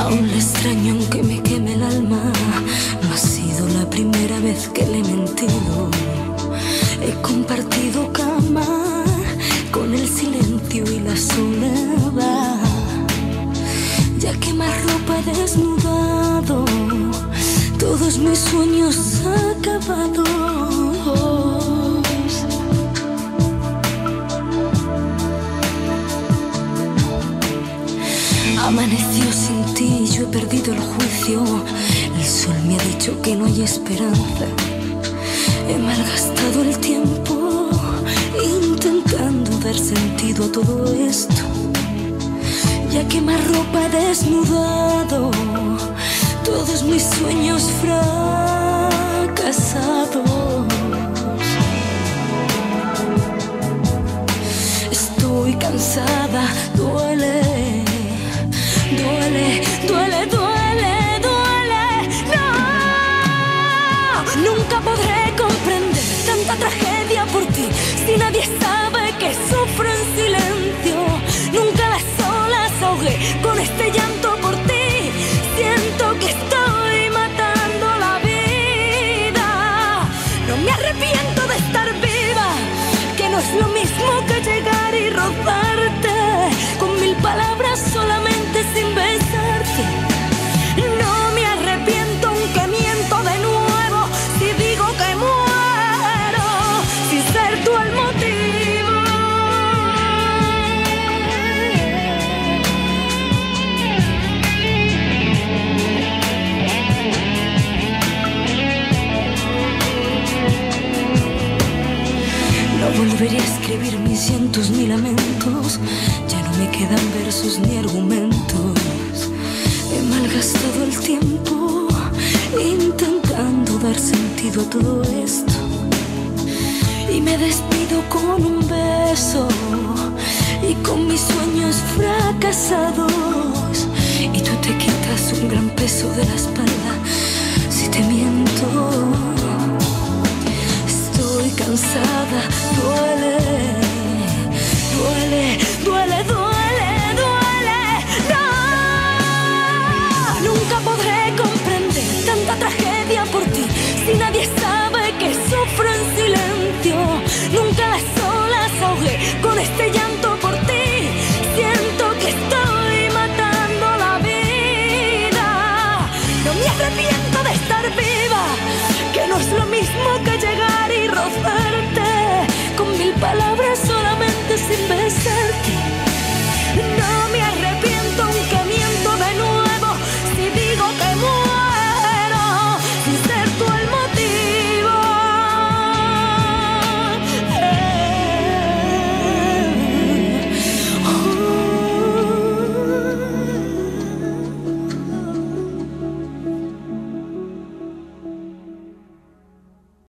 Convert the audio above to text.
Aún le extraño aunque me queme el alma. No ha sido la primera vez que le he mentido. He compartido cama con el silencio y la soledad. Ya que más ropa he desnudado, todos mis sueños Amaneció sin ti, yo he perdido el juicio. El sol me ha dicho que no hay esperanza. He malgastado el tiempo intentando dar sentido a todo esto. Ya que más ropa he desnudado todos mis sueños fracasados. Estoy cansada, duele, duele, duele, duele, duele. No, nunca podré comprender tanta tragedia por ti si nadie sabe No volveré a escribir mis cientos ni lamentos, ya no me quedan versos ni argumentos. He malgastado el tiempo intentando dar sentido a todo esto. Y me despido con un beso y con mis sueños fracasados. Y tú te quitas un gran peso de la espalda Serbian